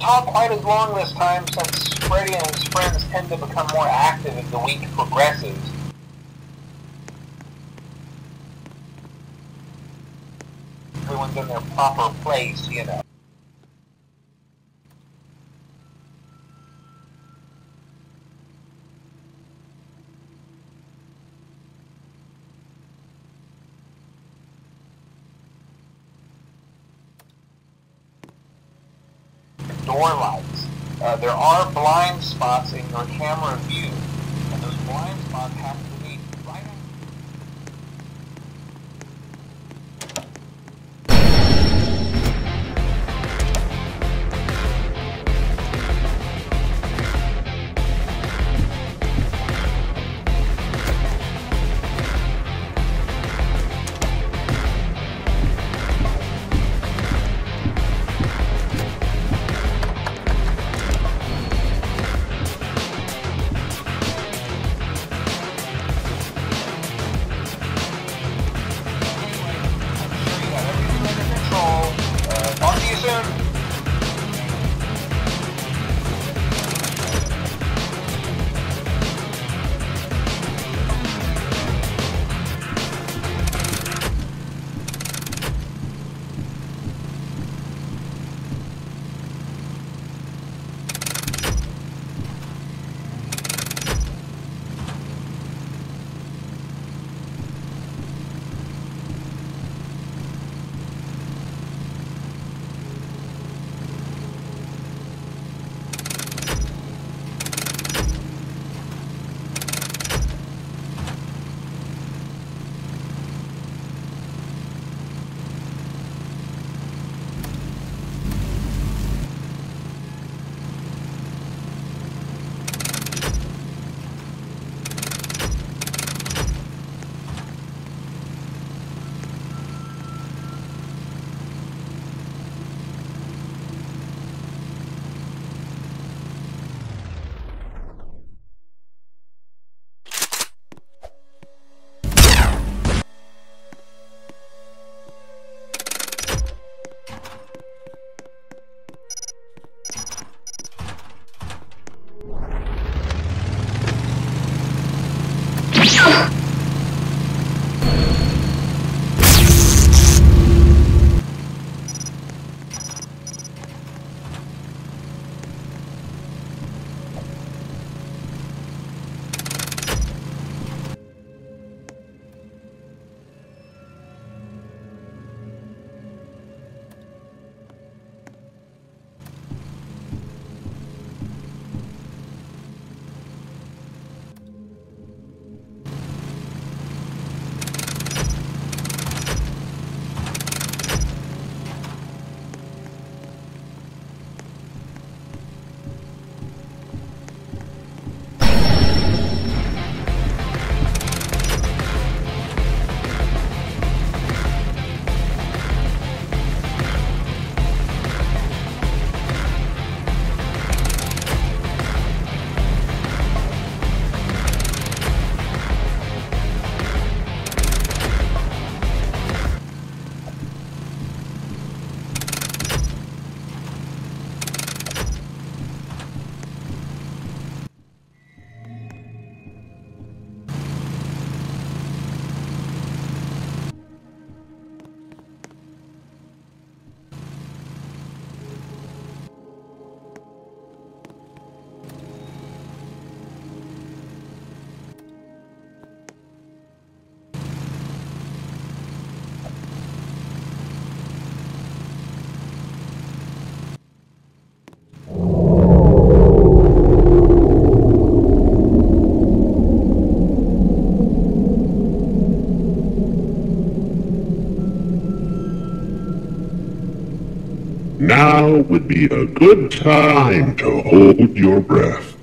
talk quite as long this time since Freddy and his friends tend to become more active as the week progresses. Everyone's in their proper place, you know. Door lights. Uh, there are blind spots in your camera view, and those blind spots have to Now would be a good time to hold your breath.